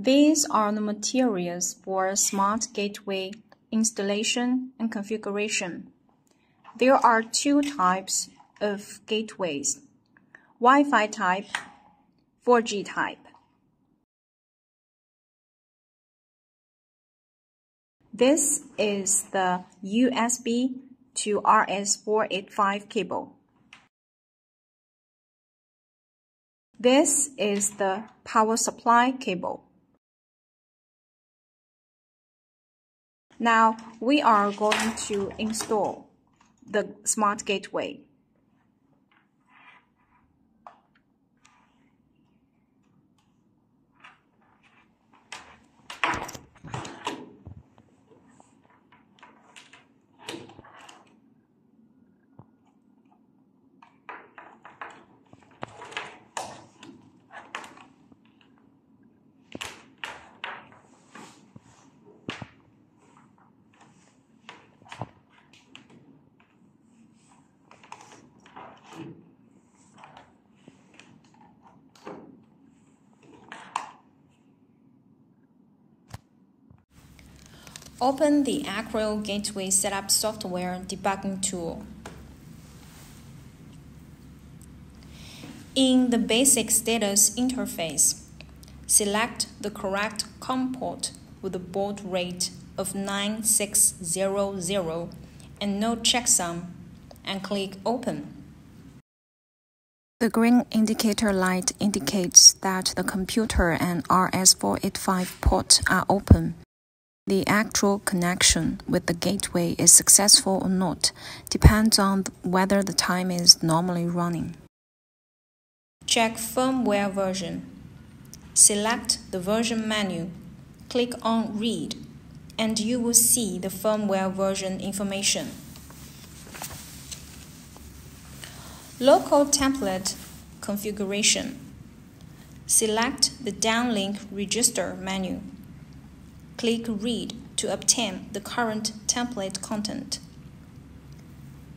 These are the materials for smart gateway installation and configuration. There are two types of gateways, Wi-Fi type, 4G type. This is the USB to RS485 cable. This is the power supply cable. Now we are going to install the smart gateway. Open the Acrel Gateway Setup Software debugging tool. In the Basic Status interface, select the correct COM port with a baud rate of 9600 and no checksum and click Open. The green indicator light indicates that the computer and RS485 port are open. The actual connection with the gateway is successful or not depends on whether the time is normally running. Check firmware version. Select the version menu, click on Read, and you will see the firmware version information. Local template configuration. Select the downlink register menu. Click Read to obtain the current template content.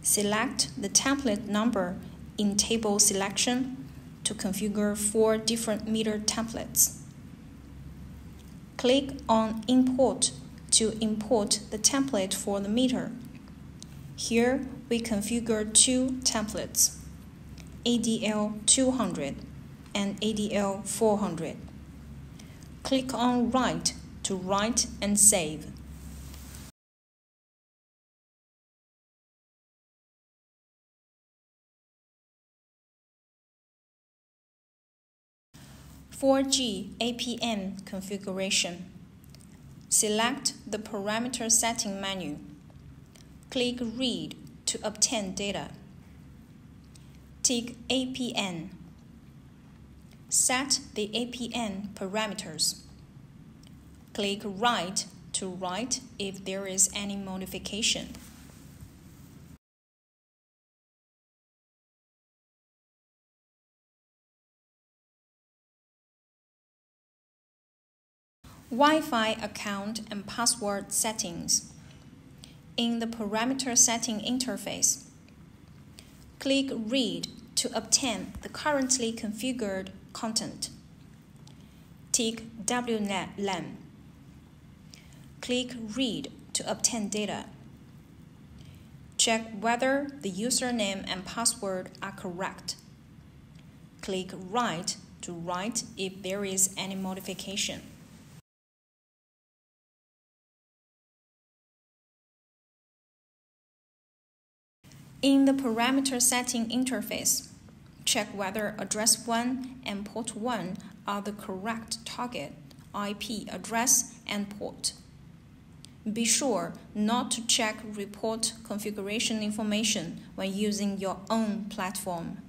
Select the template number in Table Selection to configure four different meter templates. Click on Import to import the template for the meter. Here we configure two templates, ADL 200 and ADL 400. Click on Write to write and save. Four G APN configuration. Select the parameter setting menu. Click Read to obtain data. Tick APN. Set the APN parameters. Click Write to write if there is any modification. Wi-Fi account and password settings. In the parameter setting interface, click Read to obtain the currently configured content. Tick WLAN Click Read to obtain data. Check whether the username and password are correct. Click Write to write if there is any modification. In the parameter setting interface, check whether address 1 and port 1 are the correct target IP address and port. Be sure not to check report configuration information when using your own platform.